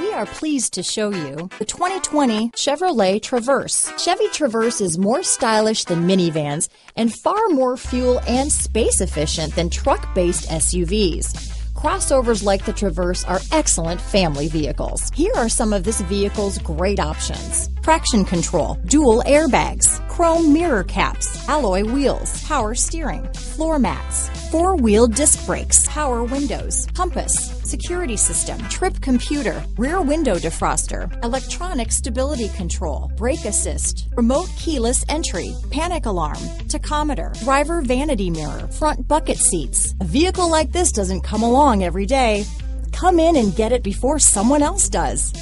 We are pleased to show you the 2020 Chevrolet Traverse. Chevy Traverse is more stylish than minivans and far more fuel and space efficient than truck-based SUVs. Crossovers like the Traverse are excellent family vehicles. Here are some of this vehicle's great options. Traction control, dual airbags, chrome mirror caps, alloy wheels, power steering, floor mats, four-wheel disc brakes, power windows, compass, security system, trip computer, rear window defroster, electronic stability control, brake assist, remote keyless entry, panic alarm, tachometer, driver vanity mirror, front bucket seats. A vehicle like this doesn't come along every day. Come in and get it before someone else does.